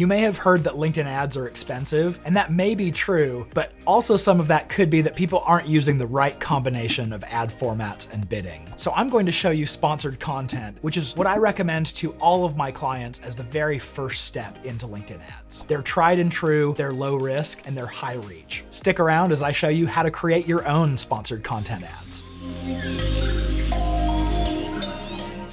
You may have heard that LinkedIn ads are expensive, and that may be true, but also some of that could be that people aren't using the right combination of ad formats and bidding. So I'm going to show you sponsored content, which is what I recommend to all of my clients as the very first step into LinkedIn ads. They're tried and true, they're low risk, and they're high reach. Stick around as I show you how to create your own sponsored content ads.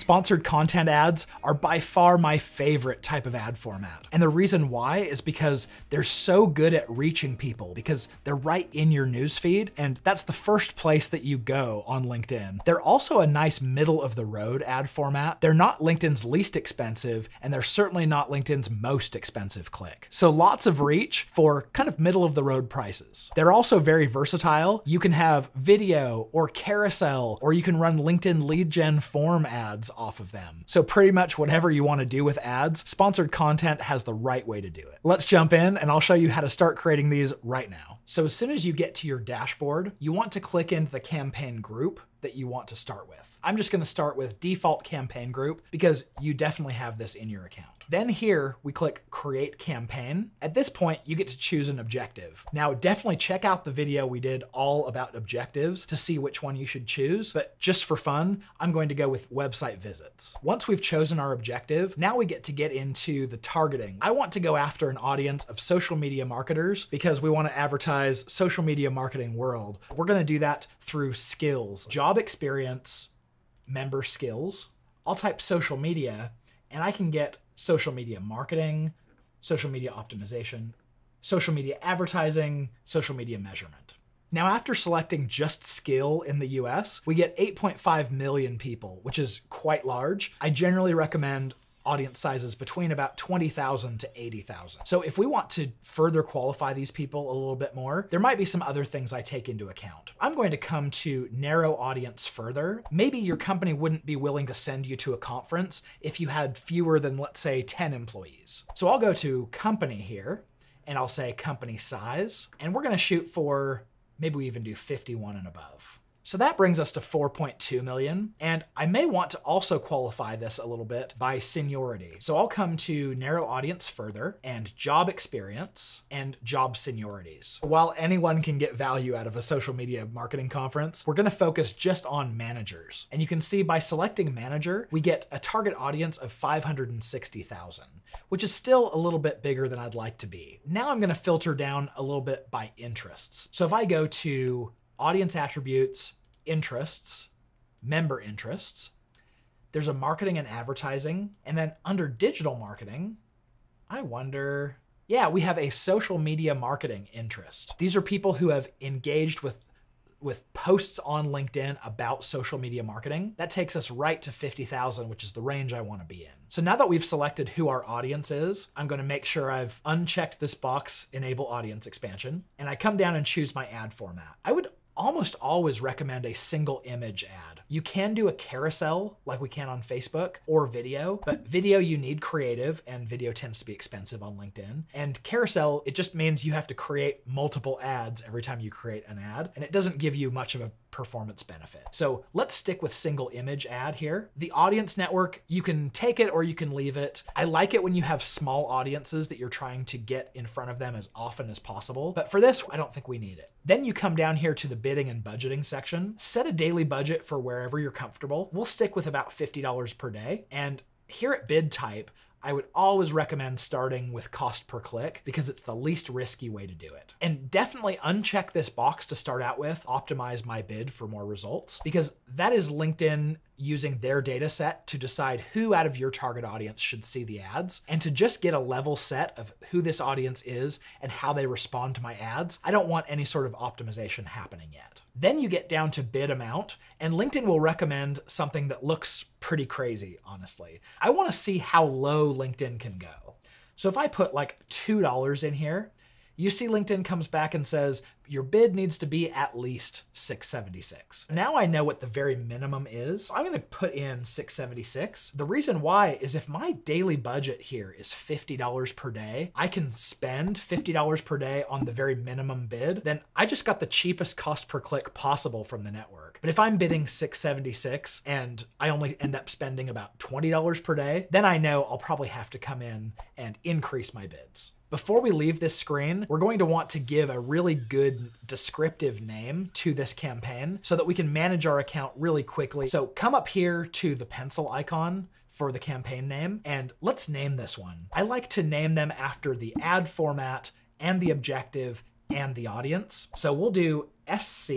Sponsored content ads are by far my favorite type of ad format. And the reason why is because they're so good at reaching people because they're right in your newsfeed. And that's the first place that you go on LinkedIn. They're also a nice middle of the road ad format. They're not LinkedIn's least expensive, and they're certainly not LinkedIn's most expensive click. So lots of reach for kind of middle of the road prices. They're also very versatile. You can have video or carousel, or you can run LinkedIn lead gen form ads off of them. So pretty much whatever you want to do with ads, sponsored content has the right way to do it. Let's jump in and I'll show you how to start creating these right now. So as soon as you get to your dashboard, you want to click into the campaign group that you want to start with. I'm just gonna start with default campaign group because you definitely have this in your account. Then here we click create campaign. At this point, you get to choose an objective. Now definitely check out the video we did all about objectives to see which one you should choose. But just for fun, I'm going to go with website visits. Once we've chosen our objective, now we get to get into the targeting. I want to go after an audience of social media marketers because we want to social media marketing world. We're going to do that through skills, job experience, member skills. I'll type social media and I can get social media marketing, social media optimization, social media advertising, social media measurement. Now, after selecting just skill in the US, we get 8.5 million people, which is quite large. I generally recommend audience sizes between about 20,000 to 80,000. So if we want to further qualify these people a little bit more, there might be some other things I take into account. I'm going to come to narrow audience further. Maybe your company wouldn't be willing to send you to a conference if you had fewer than, let's say, 10 employees. So I'll go to company here and I'll say company size, and we're gonna shoot for maybe we even do 51 and above. So that brings us to 4.2 million. And I may want to also qualify this a little bit by seniority. So I'll come to narrow audience further and job experience and job seniorities. While anyone can get value out of a social media marketing conference, we're gonna focus just on managers. And you can see by selecting manager, we get a target audience of 560,000, which is still a little bit bigger than I'd like to be. Now I'm gonna filter down a little bit by interests. So if I go to audience attributes, interests, member interests. There's a marketing and advertising. And then under digital marketing, I wonder, yeah, we have a social media marketing interest. These are people who have engaged with with posts on LinkedIn about social media marketing. That takes us right to 50,000, which is the range I want to be in. So now that we've selected who our audience is, I'm going to make sure I've unchecked this box, enable audience expansion, and I come down and choose my ad format. I would almost always recommend a single image ad. You can do a carousel like we can on Facebook or video, but video you need creative and video tends to be expensive on LinkedIn. And carousel, it just means you have to create multiple ads every time you create an ad, and it doesn't give you much of a performance benefit. So let's stick with single image ad here. The audience network, you can take it or you can leave it. I like it when you have small audiences that you're trying to get in front of them as often as possible. But for this, I don't think we need it. Then you come down here to the bidding and budgeting section, set a daily budget for wherever you're comfortable. We'll stick with about $50 per day. And here at bid type, I would always recommend starting with cost per click because it's the least risky way to do it. And definitely uncheck this box to start out with, optimize my bid for more results, because that is LinkedIn using their data set to decide who out of your target audience should see the ads and to just get a level set of who this audience is and how they respond to my ads. I don't want any sort of optimization happening yet. Then you get down to bid amount and LinkedIn will recommend something that looks pretty crazy, honestly. I wanna see how low LinkedIn can go. So if I put like $2 in here, you see LinkedIn comes back and says, your bid needs to be at least 676. Now I know what the very minimum is. I'm gonna put in 676. The reason why is if my daily budget here is $50 per day, I can spend $50 per day on the very minimum bid, then I just got the cheapest cost per click possible from the network. But if I'm bidding 676 and I only end up spending about $20 per day, then I know I'll probably have to come in and increase my bids. Before we leave this screen, we're going to want to give a really good descriptive name to this campaign so that we can manage our account really quickly. So come up here to the pencil icon for the campaign name and let's name this one. I like to name them after the ad format and the objective and the audience. So we'll do SC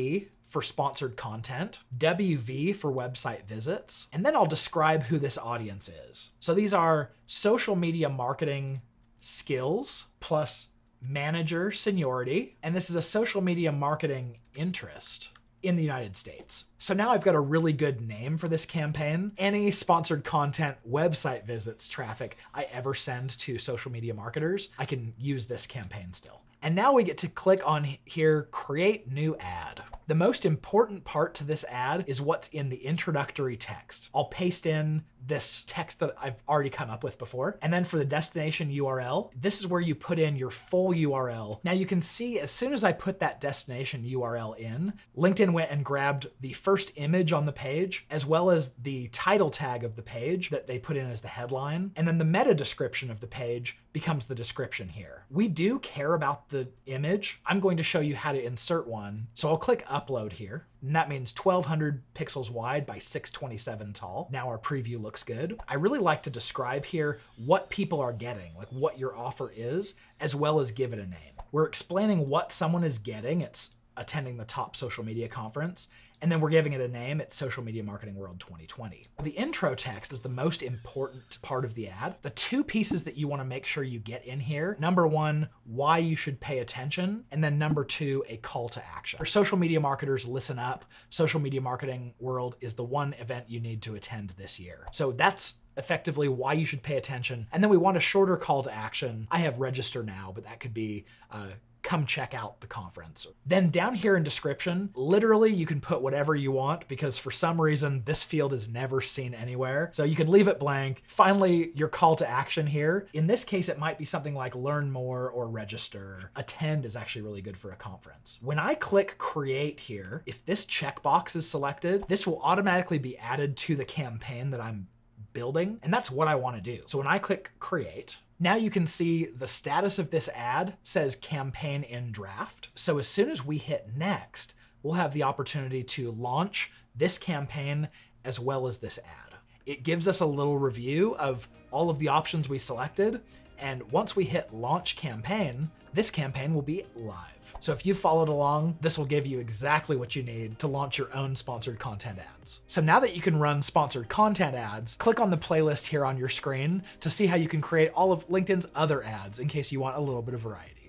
for sponsored content, WV for website visits, and then I'll describe who this audience is. So these are social media marketing skills plus manager seniority, and this is a social media marketing interest in the United States. So now I've got a really good name for this campaign. Any sponsored content website visits traffic I ever send to social media marketers, I can use this campaign still. And now we get to click on here, create new ad. The most important part to this ad is what's in the introductory text. I'll paste in this text that I've already come up with before. And then for the destination URL, this is where you put in your full URL. Now you can see as soon as I put that destination URL in, LinkedIn went and grabbed the first image on the page, as well as the title tag of the page that they put in as the headline. And then the meta description of the page becomes the description here. We do care about the image. I'm going to show you how to insert one. So I'll click upload here. And that means 1200 pixels wide by 627 tall. Now our preview looks good. I really like to describe here what people are getting, like what your offer is, as well as give it a name. We're explaining what someone is getting. It's attending the top social media conference and then we're giving it a name. It's Social Media Marketing World 2020. The intro text is the most important part of the ad. The two pieces that you want to make sure you get in here number one, why you should pay attention, and then number two, a call to action. For social media marketers, listen up. Social Media Marketing World is the one event you need to attend this year. So that's effectively why you should pay attention. And then we want a shorter call to action. I have register now, but that could be uh, come check out the conference. Then down here in description, literally you can put whatever you want because for some reason this field is never seen anywhere. So you can leave it blank. Finally, your call to action here. In this case, it might be something like learn more or register. Attend is actually really good for a conference. When I click create here, if this checkbox is selected, this will automatically be added to the campaign that I'm building. And that's what I want to do. So when I click create, now you can see the status of this ad says campaign in draft. So as soon as we hit next, we'll have the opportunity to launch this campaign as well as this ad. It gives us a little review of all of the options we selected. And once we hit launch campaign, this campaign will be live. So if you followed along, this will give you exactly what you need to launch your own sponsored content ads. So now that you can run sponsored content ads, click on the playlist here on your screen to see how you can create all of LinkedIn's other ads in case you want a little bit of variety.